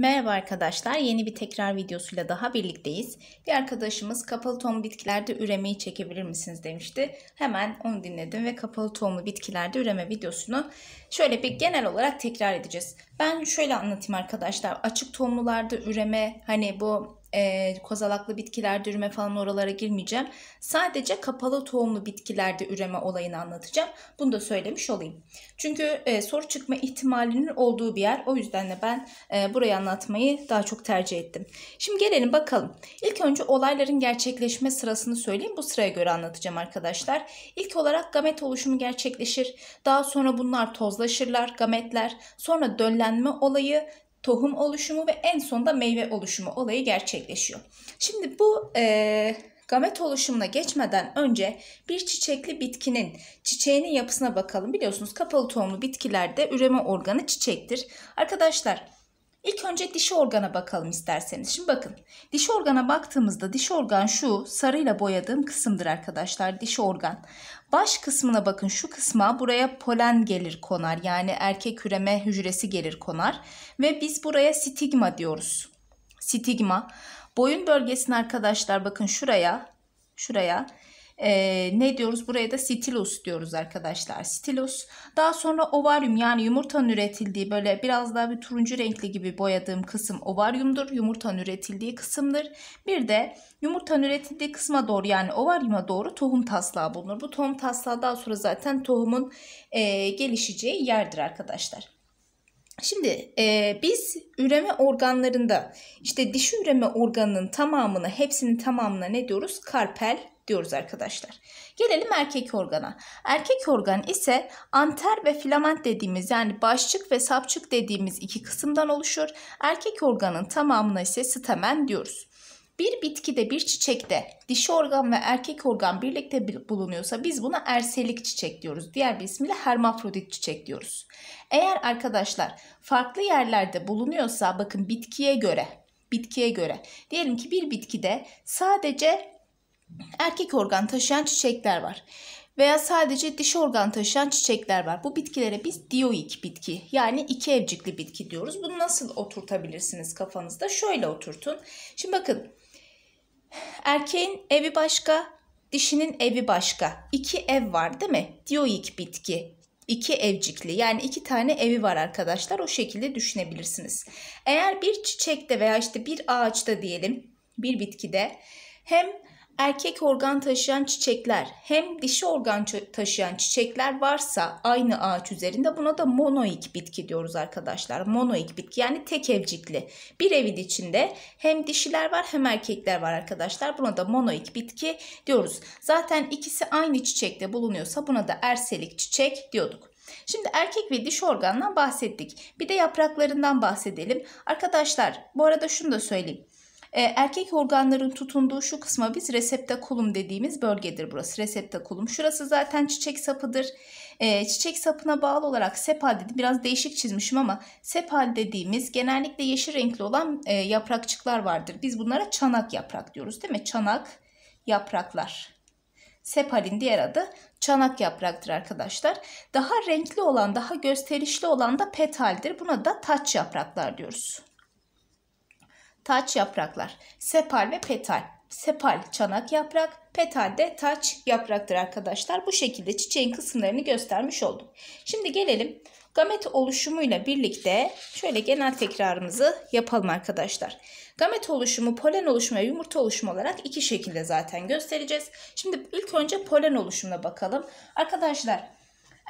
Merhaba arkadaşlar, yeni bir tekrar videosuyla daha birlikteyiz. Bir arkadaşımız kapalı tohum bitkilerde üremeyi çekebilir misiniz demişti. Hemen onu dinledim ve kapalı tohumlu bitkilerde üreme videosunu şöyle bir genel olarak tekrar edeceğiz. Ben şöyle anlatayım arkadaşlar. Açık tohumlularda üreme hani bu e, kozalaklı bitkilerde üreme falan oralara girmeyeceğim. Sadece kapalı tohumlu bitkilerde üreme olayını anlatacağım. Bunu da söylemiş olayım. Çünkü e, soru çıkma ihtimalinin olduğu bir yer. O yüzden de ben e, burayı anlatmayı daha çok tercih ettim. Şimdi gelelim bakalım. İlk önce olayların gerçekleşme sırasını söyleyeyim. Bu sıraya göre anlatacağım arkadaşlar. İlk olarak gamet oluşumu gerçekleşir. Daha sonra bunlar tozlaşırlar, gametler. Sonra döllenme olayı, tohum oluşumu ve en sonunda meyve oluşumu olayı gerçekleşiyor. Şimdi bu e, gamet oluşumuna geçmeden önce bir çiçekli bitkinin çiçeğinin yapısına bakalım. Biliyorsunuz kapalı tohumlu bitkilerde üreme organı çiçektir. Arkadaşlar İlk önce dişi organa bakalım isterseniz. Şimdi bakın dişi organa baktığımızda dişi organ şu sarıyla boyadığım kısımdır arkadaşlar dişi organ. Baş kısmına bakın şu kısma buraya polen gelir konar yani erkek üreme hücresi gelir konar ve biz buraya stigma diyoruz. Stigma. Boyun bölgesine arkadaşlar bakın şuraya şuraya ee, ne diyoruz? Buraya da stilus diyoruz arkadaşlar. Stilus. Daha sonra ovaryum yani yumurtanın üretildiği böyle biraz daha bir turuncu renkli gibi boyadığım kısım ovaryumdur. Yumurtanın üretildiği kısımdır. Bir de yumurtanın üretildiği kısma doğru yani ovaryuma doğru tohum taslağı bulunur. Bu tohum taslağı daha sonra zaten tohumun e, gelişeceği yerdir arkadaşlar. Şimdi e, biz üreme organlarında işte dişi üreme organının tamamını hepsinin tamamına ne diyoruz? Karpel diyoruz arkadaşlar. Gelelim erkek organa. Erkek organ ise anter ve filament dediğimiz yani başçık ve sapçık dediğimiz iki kısımdan oluşur. Erkek organın tamamına ise stamen diyoruz. Bir bitkide bir çiçekte dişi organ ve erkek organ birlikte bulunuyorsa biz buna erselik çiçek diyoruz. Diğer bir ismiyle hermafrodit çiçek diyoruz. Eğer arkadaşlar farklı yerlerde bulunuyorsa bakın bitkiye göre bitkiye göre diyelim ki bir bitkide sadece erkek organ taşıyan çiçekler var. Veya sadece dişi organ taşıyan çiçekler var. Bu bitkilere biz dioik bitki yani iki evcikli bitki diyoruz. Bunu nasıl oturtabilirsiniz kafanızda? Şöyle oturtun. Şimdi bakın erkeğin evi başka, dişinin evi başka. İki ev var değil mi? Dioik bitki. İki evcikli yani iki tane evi var arkadaşlar. O şekilde düşünebilirsiniz. Eğer bir çiçekte veya işte bir ağaçta diyelim bir bitkide hem erkek organ taşıyan çiçekler hem dişi organ taşıyan çiçekler varsa aynı ağaç üzerinde buna da monoik bitki diyoruz arkadaşlar. Monoik bitki yani tek evcikli. Bir evin içinde hem dişiler var hem erkekler var arkadaşlar. Buna da monoik bitki diyoruz. Zaten ikisi aynı çiçekte bulunuyorsa buna da erselik çiçek diyorduk. Şimdi erkek ve diş organdan bahsettik. Bir de yapraklarından bahsedelim. Arkadaşlar bu arada şunu da söyleyeyim. E, erkek organların tutunduğu şu kısma biz reseptakulum dediğimiz bölgedir burası. Reseptakulum. Şurası zaten çiçek sapıdır. E, çiçek sapına bağlı olarak sepal dedim. Biraz değişik çizmişim ama sepal dediğimiz genellikle yeşil renkli olan e, yaprakçıklar vardır. Biz bunlara çanak yaprak diyoruz değil mi? Çanak yapraklar. Sepalin diğer adı çanak yapraktır arkadaşlar. Daha renkli olan, daha gösterişli olan da petaldir. Buna da taç yapraklar diyoruz taç yapraklar. Sepal ve petal. Sepal çanak yaprak, petal de taç yapraktır arkadaşlar. Bu şekilde çiçeğin kısımlarını göstermiş oldum. Şimdi gelelim gamet oluşumuyla birlikte şöyle genel tekrarımızı yapalım arkadaşlar. Gamet oluşumu, polen oluşumu ve yumurta oluşumu olarak iki şekilde zaten göstereceğiz. Şimdi ilk önce polen oluşumuna bakalım. Arkadaşlar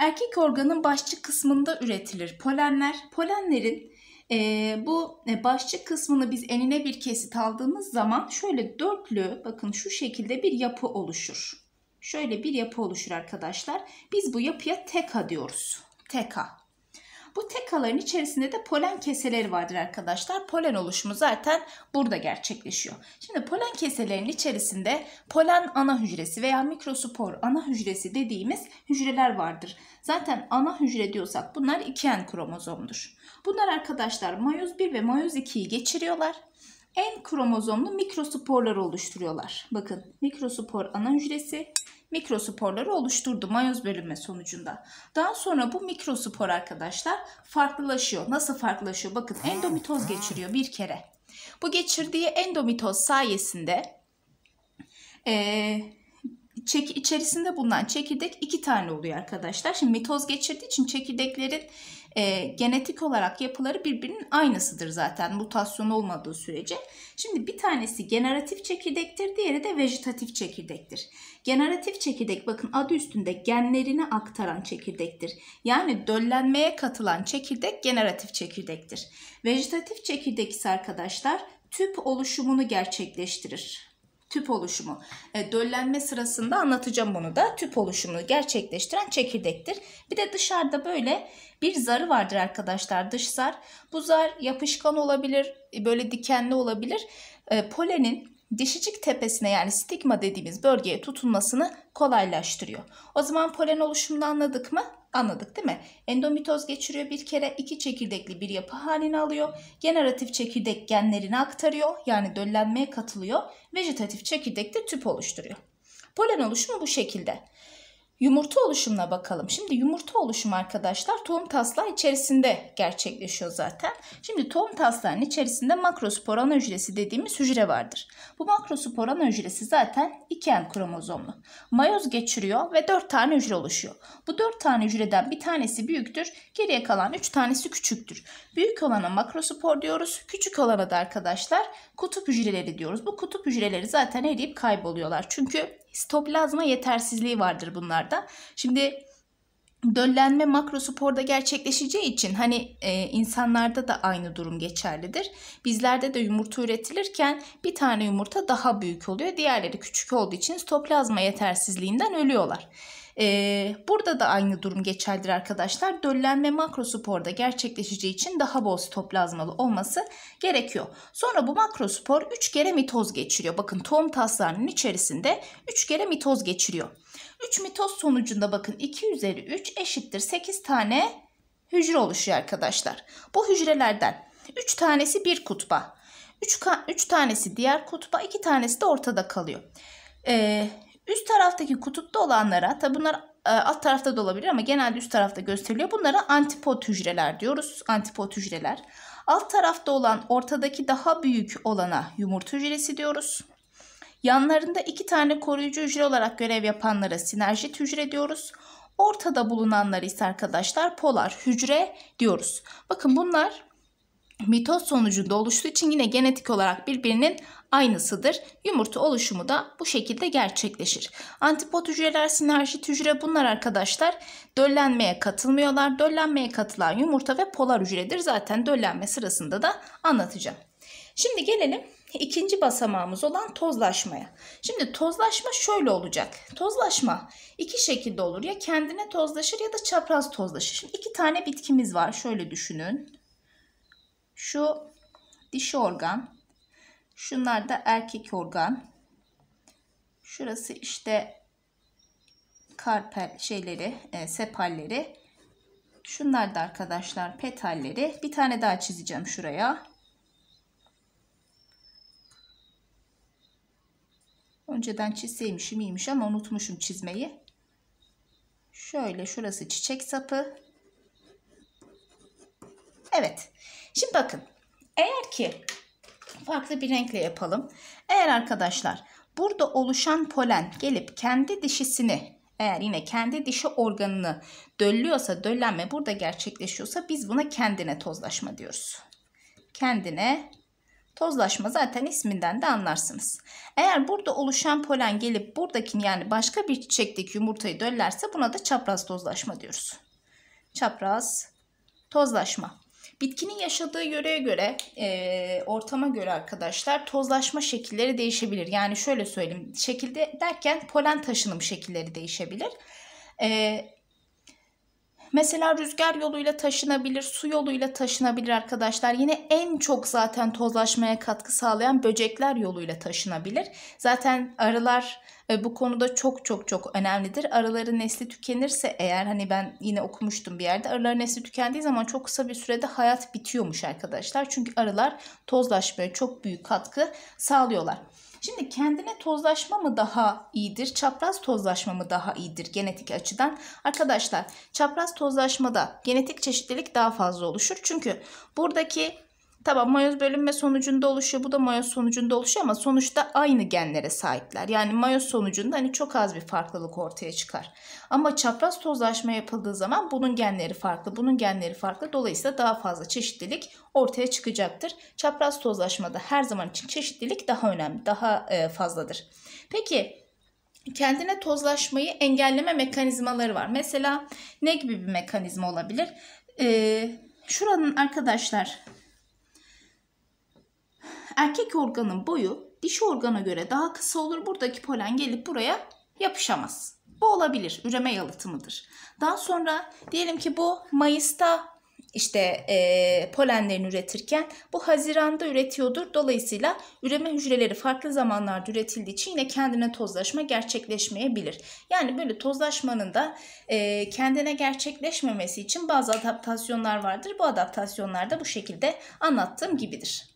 erkek organın başçı kısmında üretilir polenler. Polenlerin e, bu başçık kısmını biz enine bir kesit aldığımız zaman şöyle dörtlü bakın şu şekilde bir yapı oluşur. Şöyle bir yapı oluşur arkadaşlar. Biz bu yapıya teka diyoruz. Teka. Bu tekaların içerisinde de polen keseleri vardır arkadaşlar. Polen oluşumu zaten burada gerçekleşiyor. Şimdi polen keselerin içerisinde polen ana hücresi veya mikrospor ana hücresi dediğimiz hücreler vardır. Zaten ana hücre diyorsak bunlar 2N kromozomdur. Bunlar arkadaşlar mayoz 1 ve mayoz 2'yi geçiriyorlar. En kromozomlu mikrosporları oluşturuyorlar. Bakın mikrospor ana hücresi, mikrosporları oluşturdu mayoz bölünme sonucunda. Daha sonra bu mikrospor arkadaşlar farklılaşıyor. Nasıl farklılaşıyor? Bakın endomitoz geçiriyor bir kere. Bu geçirdiği endomitoz sayesinde e, çek, içerisinde bulunan çekirdek iki tane oluyor arkadaşlar. Şimdi mitoz geçirdiği için çekirdeklerin e, genetik olarak yapıları birbirinin aynısıdır zaten mutasyon olmadığı sürece. Şimdi bir tanesi generatif çekirdektir, diğeri de vejetatif çekirdektir. Generatif çekirdek bakın adı üstünde genlerini aktaran çekirdektir. Yani döllenmeye katılan çekirdek generatif çekirdektir. Vejetatif çekirdek ise arkadaşlar tüp oluşumunu gerçekleştirir tüp oluşumu. E, döllenme sırasında anlatacağım bunu da. Tüp oluşumunu gerçekleştiren çekirdektir. Bir de dışarıda böyle bir zarı vardır arkadaşlar dış zar. Bu zar yapışkan olabilir, böyle dikenli olabilir. E, polenin dişicik tepesine yani stigma dediğimiz bölgeye tutunmasını kolaylaştırıyor. O zaman polen oluşumunu anladık mı? Anladık değil mi? Endomitoz geçiriyor bir kere iki çekirdekli bir yapı halini alıyor. Generatif çekirdek genlerini aktarıyor yani döllenmeye katılıyor. Vejetatif çekirdek de tüp oluşturuyor. Polen oluşumu bu şekilde. Yumurta oluşumuna bakalım. Şimdi yumurta oluşumu arkadaşlar tohum taslağı içerisinde gerçekleşiyor zaten. Şimdi tohum taslağının içerisinde makrospor ana hücresi dediğimiz hücre vardır. Bu makrospor ana hücresi zaten 2N kromozomlu. Mayoz geçiriyor ve 4 tane hücre oluşuyor. Bu 4 tane hücreden bir tanesi büyüktür. Geriye kalan 3 tanesi küçüktür. Büyük olana makrospor diyoruz. Küçük olana da arkadaşlar kutup hücreleri diyoruz. Bu kutup hücreleri zaten eriyip kayboluyorlar. Çünkü Sitoplazma yetersizliği vardır bunlarda. Şimdi döllenme makrosporda gerçekleşeceği için hani e, insanlarda da aynı durum geçerlidir. Bizlerde de yumurta üretilirken bir tane yumurta daha büyük oluyor. Diğerleri küçük olduğu için sitoplazma yetersizliğinden ölüyorlar. Ee, burada da aynı durum geçerlidir arkadaşlar. Döllenme makrosporda gerçekleşeceği için daha bol sitoplazmalı olması gerekiyor. Sonra bu makrospor 3 kere mitoz geçiriyor. Bakın tohum taslarının içerisinde 3 kere mitoz geçiriyor. 3 mitoz sonucunda bakın 2 üzeri 3 eşittir 8 tane hücre oluşuyor arkadaşlar. Bu hücrelerden 3 tanesi bir kutba, 3, 3 tanesi diğer kutba, 2 tanesi de ortada kalıyor. Ee, Üst taraftaki kutupta olanlara tabi bunlar e, alt tarafta da olabilir ama genelde üst tarafta gösteriliyor. Bunlara antipod hücreler diyoruz. Antipod hücreler. Alt tarafta olan ortadaki daha büyük olana yumurta hücresi diyoruz. Yanlarında iki tane koruyucu hücre olarak görev yapanlara sinerjit hücre diyoruz. Ortada bulunanlar ise arkadaşlar polar hücre diyoruz. Bakın bunlar mitoz sonucunda oluştuğu için yine genetik olarak birbirinin aynısıdır. Yumurta oluşumu da bu şekilde gerçekleşir. Antipod hücreler, sinerjit hücre bunlar arkadaşlar döllenmeye katılmıyorlar. Döllenmeye katılan yumurta ve polar hücredir. Zaten döllenme sırasında da anlatacağım. Şimdi gelelim ikinci basamağımız olan tozlaşmaya. Şimdi tozlaşma şöyle olacak. Tozlaşma iki şekilde olur. Ya kendine tozlaşır ya da çapraz tozlaşır. Şimdi iki tane bitkimiz var. Şöyle düşünün. Şu dişi organ. Şunlar da erkek organ. Şurası işte karpel şeyleri, e, sepalleri. Şunlar da arkadaşlar petalleri. Bir tane daha çizeceğim şuraya. Önceden çizseymişim iyiymiş ama unutmuşum çizmeyi. Şöyle şurası çiçek sapı. Evet. Şimdi bakın. Eğer ki farklı bir renkle yapalım. Eğer arkadaşlar burada oluşan polen gelip kendi dişisini eğer yine kendi dişi organını döllüyorsa, döllenme burada gerçekleşiyorsa biz buna kendine tozlaşma diyoruz. Kendine tozlaşma zaten isminden de anlarsınız. Eğer burada oluşan polen gelip buradakini yani başka bir çiçekteki yumurtayı döllerse buna da çapraz tozlaşma diyoruz. Çapraz tozlaşma. Bitkinin yaşadığı yöreye göre, e, ortama göre arkadaşlar tozlaşma şekilleri değişebilir. Yani şöyle söyleyeyim, şekilde derken polen taşınım şekilleri değişebilir. E, Mesela rüzgar yoluyla taşınabilir, su yoluyla taşınabilir arkadaşlar. Yine en çok zaten tozlaşmaya katkı sağlayan böcekler yoluyla taşınabilir. Zaten arılar bu konuda çok çok çok önemlidir. Arıların nesli tükenirse eğer hani ben yine okumuştum bir yerde arıların nesli tükendiği zaman çok kısa bir sürede hayat bitiyormuş arkadaşlar. Çünkü arılar tozlaşmaya çok büyük katkı sağlıyorlar. Şimdi kendine tozlaşma mı daha iyidir, çapraz tozlaşma mı daha iyidir genetik açıdan? Arkadaşlar çapraz tozlaşmada genetik çeşitlilik daha fazla oluşur. Çünkü buradaki Tamam mayoz bölünme sonucunda oluşuyor. Bu da mayoz sonucunda oluşuyor ama sonuçta aynı genlere sahipler. Yani mayoz sonucunda hani çok az bir farklılık ortaya çıkar. Ama çapraz tozlaşma yapıldığı zaman bunun genleri farklı, bunun genleri farklı. Dolayısıyla daha fazla çeşitlilik ortaya çıkacaktır. Çapraz tozlaşmada her zaman için çeşitlilik daha önemli, daha e, fazladır. Peki kendine tozlaşmayı engelleme mekanizmaları var. Mesela ne gibi bir mekanizma olabilir? Ee, şuranın arkadaşlar erkek organın boyu dişi organa göre daha kısa olur. Buradaki polen gelip buraya yapışamaz. Bu olabilir. Üreme yalıtımıdır. Daha sonra diyelim ki bu Mayıs'ta işte e, polenlerini üretirken bu Haziran'da üretiyordur. Dolayısıyla üreme hücreleri farklı zamanlarda üretildiği için yine kendine tozlaşma gerçekleşmeyebilir. Yani böyle tozlaşmanın da e, kendine gerçekleşmemesi için bazı adaptasyonlar vardır. Bu adaptasyonlar da bu şekilde anlattığım gibidir.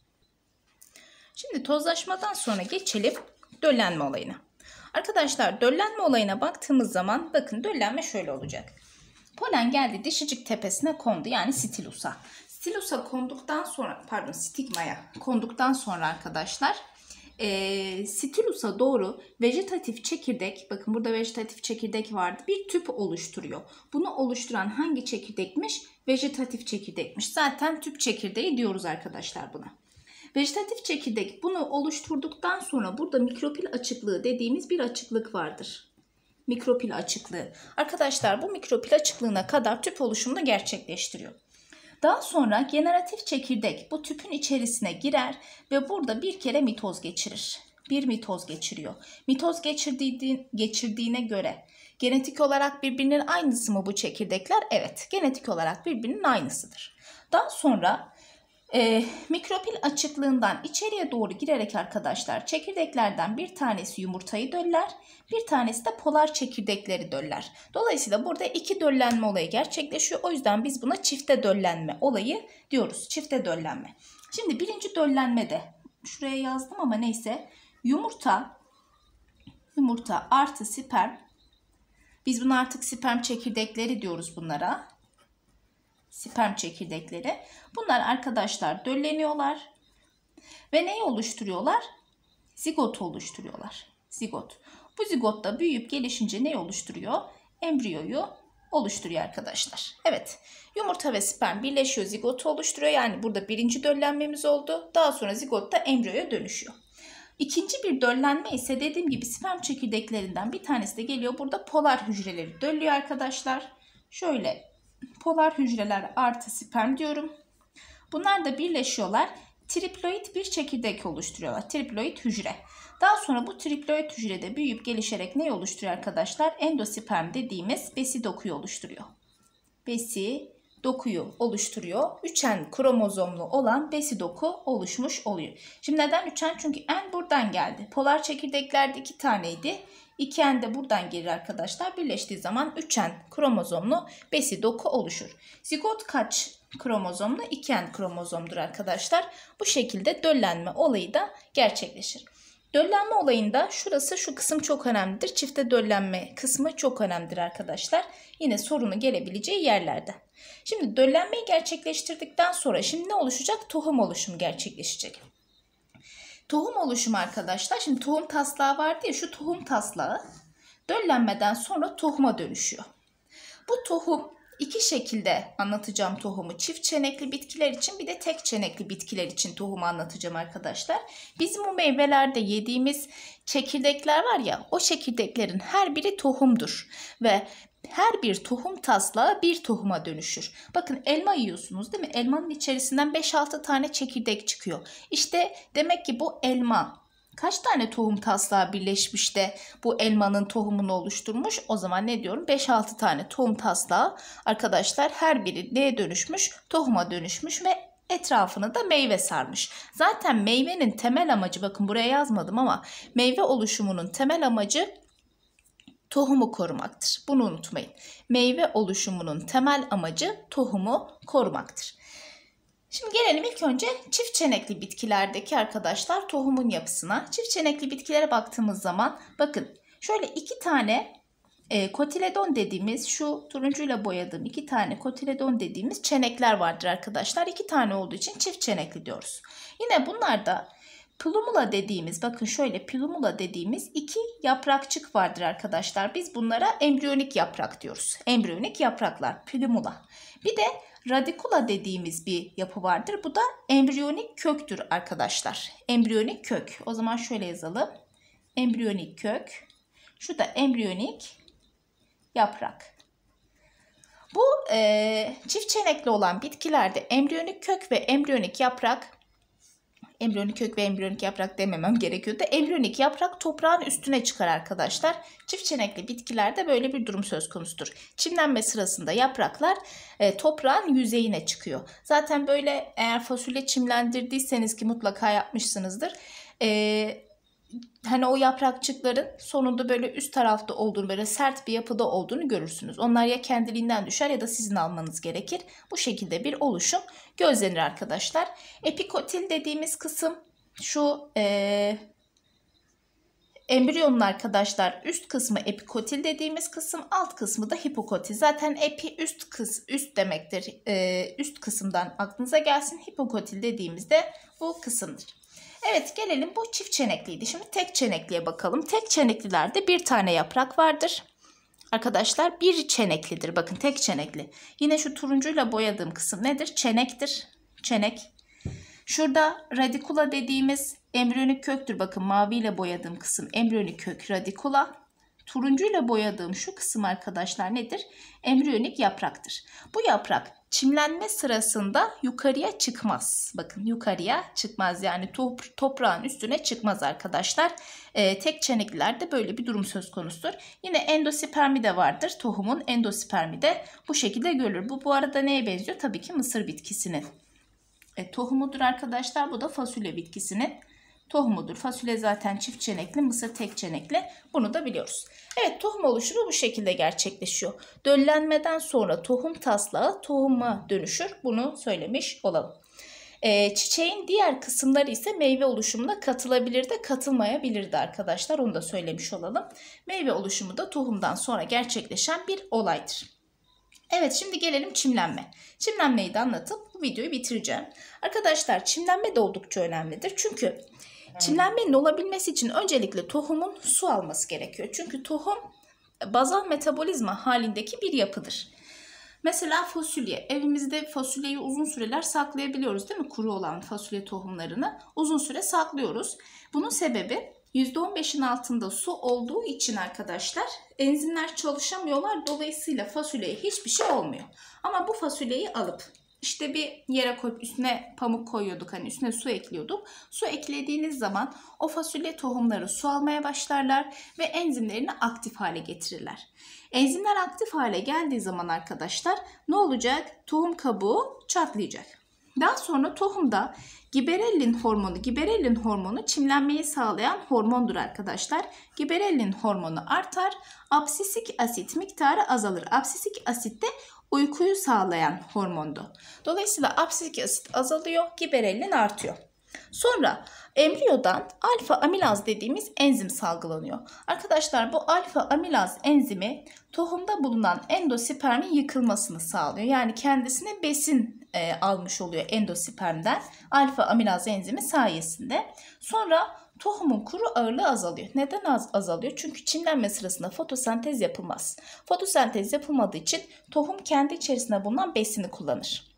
Şimdi tozlaşmadan sonra geçelim döllenme olayına. Arkadaşlar döllenme olayına baktığımız zaman bakın döllenme şöyle olacak. Polen geldi dişicik tepesine kondu yani stilusa. Stilusa konduktan sonra pardon stigmaya konduktan sonra arkadaşlar e, stilusa doğru vejetatif çekirdek bakın burada vejetatif çekirdek vardı bir tüp oluşturuyor. Bunu oluşturan hangi çekirdekmiş? Vejetatif çekirdekmiş. Zaten tüp çekirdeği diyoruz arkadaşlar buna. Vejetatif çekirdek bunu oluşturduktan sonra burada mikropil açıklığı dediğimiz bir açıklık vardır. Mikropil açıklığı. Arkadaşlar bu mikropil açıklığına kadar tüp oluşumunu gerçekleştiriyor. Daha sonra generatif çekirdek bu tüpün içerisine girer ve burada bir kere mitoz geçirir. Bir mitoz geçiriyor. Mitoz geçirdiği, geçirdiğine göre genetik olarak birbirinin aynısı mı bu çekirdekler? Evet, genetik olarak birbirinin aynısıdır. Daha sonra e, mikropil açıklığından içeriye doğru girerek arkadaşlar çekirdeklerden bir tanesi yumurtayı döller, bir tanesi de polar çekirdekleri döller. Dolayısıyla burada iki döllenme olayı gerçekleşiyor. O yüzden biz buna çifte döllenme olayı diyoruz. Çifte döllenme. Şimdi birinci döllenmede şuraya yazdım ama neyse yumurta yumurta artı sperm biz bunu artık sperm çekirdekleri diyoruz bunlara sperm çekirdekleri. Bunlar arkadaşlar dölleniyorlar. Ve neyi oluşturuyorlar? Zigot oluşturuyorlar. Zigot. Bu zigot da büyüyüp gelişince ne oluşturuyor? Embriyoyu oluşturuyor arkadaşlar. Evet yumurta ve sperm birleşiyor zigotu oluşturuyor. Yani burada birinci döllenmemiz oldu. Daha sonra zigot da embriyoya dönüşüyor. İkinci bir döllenme ise dediğim gibi sperm çekirdeklerinden bir tanesi de geliyor. Burada polar hücreleri döllüyor arkadaşlar. Şöyle polar hücreler artı sperm diyorum. Bunlar da birleşiyorlar. Triploid bir çekirdek oluşturuyorlar. Triploid hücre. Daha sonra bu triploid hücrede büyüyüp gelişerek ne oluşturuyor arkadaşlar? Endosperm dediğimiz besi dokuyu oluşturuyor. Besi dokuyu oluşturuyor. Üçen kromozomlu olan besi doku oluşmuş oluyor. Şimdi neden üçen? Çünkü en buradan geldi. Polar çekirdeklerde iki taneydi. İken de buradan gelir arkadaşlar. Birleştiği zaman üçen kromozomlu besi doku oluşur. Zigot kaç kromozomlu? İken kromozomdur arkadaşlar. Bu şekilde döllenme olayı da gerçekleşir. Döllenme olayında şurası şu kısım çok önemlidir. Çifte döllenme kısmı çok önemlidir arkadaşlar. Yine sorunu gelebileceği yerlerde. Şimdi döllenmeyi gerçekleştirdikten sonra şimdi ne oluşacak? Tohum oluşumu gerçekleşecek. Tohum oluşumu arkadaşlar. Şimdi tohum taslağı vardı ya şu tohum taslağı döllenmeden sonra tohuma dönüşüyor. Bu tohum iki şekilde anlatacağım tohumu. Çift çenekli bitkiler için bir de tek çenekli bitkiler için tohumu anlatacağım arkadaşlar. Bizim bu meyvelerde yediğimiz çekirdekler var ya o çekirdeklerin her biri tohumdur. Ve her bir tohum taslağı bir tohuma dönüşür. Bakın elma yiyorsunuz değil mi? Elmanın içerisinden 5-6 tane çekirdek çıkıyor. İşte demek ki bu elma kaç tane tohum taslağı birleşmiş de bu elmanın tohumunu oluşturmuş? O zaman ne diyorum? 5-6 tane tohum taslağı arkadaşlar her biri neye dönüşmüş? Tohuma dönüşmüş ve etrafını da meyve sarmış. Zaten meyvenin temel amacı bakın buraya yazmadım ama meyve oluşumunun temel amacı tohumu korumaktır. Bunu unutmayın. Meyve oluşumunun temel amacı tohumu korumaktır. Şimdi gelelim ilk önce çift çenekli bitkilerdeki arkadaşlar tohumun yapısına. Çift çenekli bitkilere baktığımız zaman bakın şöyle iki tane e, kotiledon dediğimiz şu turuncuyla boyadığım iki tane kotiledon dediğimiz çenekler vardır arkadaşlar. İki tane olduğu için çift çenekli diyoruz. Yine bunlarda plumula dediğimiz bakın şöyle plumula dediğimiz iki yaprakçık vardır arkadaşlar. Biz bunlara embriyonik yaprak diyoruz. Embriyonik yapraklar plumula. Bir de radikula dediğimiz bir yapı vardır. Bu da embriyonik köktür arkadaşlar. Embriyonik kök. O zaman şöyle yazalım. Embriyonik kök. Şu da embriyonik yaprak. Bu e, çift çenekli olan bitkilerde embriyonik kök ve embriyonik yaprak embriyonik kök ve embriyonik yaprak dememem gerekiyordu. Embriyonik yaprak toprağın üstüne çıkar arkadaşlar. Çift çenekli bitkilerde böyle bir durum söz konusudur. Çimlenme sırasında yapraklar e, toprağın yüzeyine çıkıyor. Zaten böyle eğer fasulye çimlendirdiyseniz ki mutlaka yapmışsınızdır. E, hani o yaprakçıkların sonunda böyle üst tarafta olduğunu böyle sert bir yapıda olduğunu görürsünüz. Onlar ya kendiliğinden düşer ya da sizin almanız gerekir. Bu şekilde bir oluşum gözlenir arkadaşlar. Epikotil dediğimiz kısım şu e, embriyonun arkadaşlar üst kısmı epikotil dediğimiz kısım alt kısmı da hipokotil. Zaten epi üst kız üst demektir. E, üst kısımdan aklınıza gelsin. Hipokotil dediğimizde bu kısımdır. Evet gelelim bu çift çenekliydi. Şimdi tek çenekliye bakalım. Tek çeneklilerde bir tane yaprak vardır. Arkadaşlar bir çeneklidir. Bakın tek çenekli. Yine şu turuncuyla boyadığım kısım nedir? Çenektir. Çenek. Şurada radikula dediğimiz embriyonik köktür. Bakın maviyle boyadığım kısım embriyonik kök radikula. Turuncuyla boyadığım şu kısım arkadaşlar nedir? Embriyonik yapraktır. Bu yaprak çimlenme sırasında yukarıya çıkmaz. Bakın yukarıya çıkmaz yani top, toprağın üstüne çıkmaz arkadaşlar. Ee, tek çeneklilerde böyle bir durum söz konusudur. Yine endospermi de vardır. Tohumun endospermi de bu şekilde görülür. Bu bu arada neye benziyor? Tabii ki mısır bitkisinin e, tohumudur arkadaşlar. Bu da fasulye bitkisinin tohumudur. Fasulye zaten çift çenekli, mısır tek çenekli. Bunu da biliyoruz. Evet tohum oluşumu bu şekilde gerçekleşiyor. Döllenmeden sonra tohum taslağı tohuma dönüşür. Bunu söylemiş olalım. Ee, çiçeğin diğer kısımları ise meyve oluşumuna katılabilir de katılmayabilir de arkadaşlar. Onu da söylemiş olalım. Meyve oluşumu da tohumdan sonra gerçekleşen bir olaydır. Evet şimdi gelelim çimlenme. Çimlenmeyi de anlatıp bu videoyu bitireceğim. Arkadaşlar çimlenme de oldukça önemlidir. Çünkü Çimlenmenin olabilmesi için öncelikle tohumun su alması gerekiyor. Çünkü tohum bazal metabolizma halindeki bir yapıdır. Mesela fasulye. Evimizde fasulyeyi uzun süreler saklayabiliyoruz değil mi? Kuru olan fasulye tohumlarını uzun süre saklıyoruz. Bunun sebebi %15'in altında su olduğu için arkadaşlar enzimler çalışamıyorlar. Dolayısıyla fasulyeye hiçbir şey olmuyor. Ama bu fasulyeyi alıp işte bir yere koyup üstüne pamuk koyuyorduk hani üstüne su ekliyorduk. Su eklediğiniz zaman o fasulye tohumları su almaya başlarlar ve enzimlerini aktif hale getirirler. Enzimler aktif hale geldiği zaman arkadaşlar ne olacak? Tohum kabuğu çatlayacak. Daha sonra tohumda giberellin hormonu, giberellin hormonu çimlenmeyi sağlayan hormondur arkadaşlar. Giberellin hormonu artar, absisik asit miktarı azalır. Absisik asit de uykuyu sağlayan hormondu. Dolayısıyla absisik asit azalıyor, giberellin artıyor. Sonra embriyodan alfa amilaz dediğimiz enzim salgılanıyor. Arkadaşlar bu alfa amilaz enzimi tohumda bulunan endospermin yıkılmasını sağlıyor. Yani kendisine besin e, almış oluyor endospermden alfa amilaz enzimi sayesinde. Sonra tohumun kuru ağırlığı azalıyor. Neden az azalıyor? Çünkü çimlenme sırasında fotosentez yapılmaz. Fotosentez yapılmadığı için tohum kendi içerisinde bulunan besini kullanır.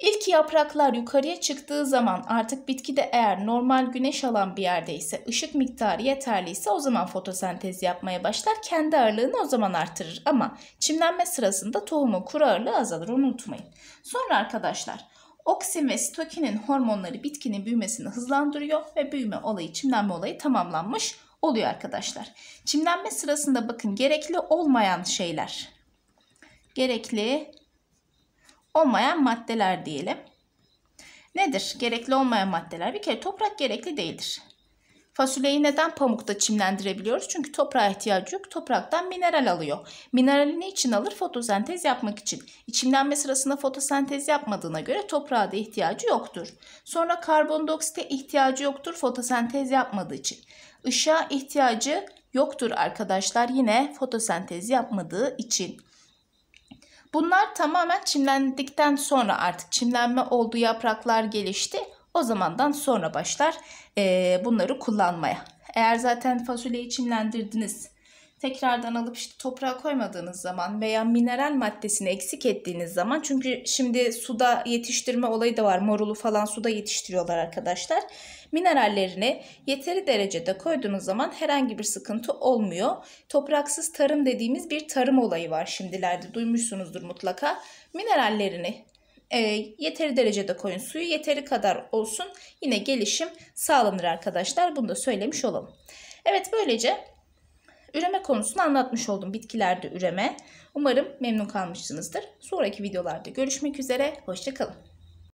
İlk yapraklar yukarıya çıktığı zaman artık bitki de eğer normal güneş alan bir yerdeyse, ışık miktarı yeterliyse o zaman fotosentez yapmaya başlar. Kendi ağırlığını o zaman artırır ama çimlenme sırasında tohumun kuru ağırlığı azalır unutmayın. Sonra arkadaşlar oksin ve sitokinin hormonları bitkinin büyümesini hızlandırıyor ve büyüme olayı, çimlenme olayı tamamlanmış oluyor arkadaşlar. Çimlenme sırasında bakın gerekli olmayan şeyler, gerekli olmayan maddeler diyelim. Nedir? Gerekli olmayan maddeler. Bir kere toprak gerekli değildir. Fasulyeyi neden pamukta çimlendirebiliyoruz? Çünkü toprağa ihtiyacı yok. Topraktan mineral alıyor. Minerali ne için alır? Fotosentez yapmak için. İçimlenme sırasında fotosentez yapmadığına göre toprağa da ihtiyacı yoktur. Sonra karbondioksite ihtiyacı yoktur fotosentez yapmadığı için. Işığa ihtiyacı yoktur arkadaşlar yine fotosentez yapmadığı için. Bunlar tamamen çimlendikten sonra artık çimlenme oldu yapraklar gelişti. O zamandan sonra başlar e, bunları kullanmaya. Eğer zaten fasulyeyi çimlendirdiniz tekrardan alıp işte toprağa koymadığınız zaman veya mineral maddesini eksik ettiğiniz zaman çünkü şimdi suda yetiştirme olayı da var. Morulu falan suda yetiştiriyorlar arkadaşlar. Minerallerini yeteri derecede koyduğunuz zaman herhangi bir sıkıntı olmuyor. Topraksız tarım dediğimiz bir tarım olayı var şimdilerde duymuşsunuzdur mutlaka. Minerallerini e, yeteri derecede koyun. Suyu yeteri kadar olsun. Yine gelişim sağlanır arkadaşlar. Bunu da söylemiş olalım. Evet böylece üreme konusunu anlatmış oldum. Bitkilerde üreme. Umarım memnun kalmışsınızdır. Sonraki videolarda görüşmek üzere. Hoşçakalın.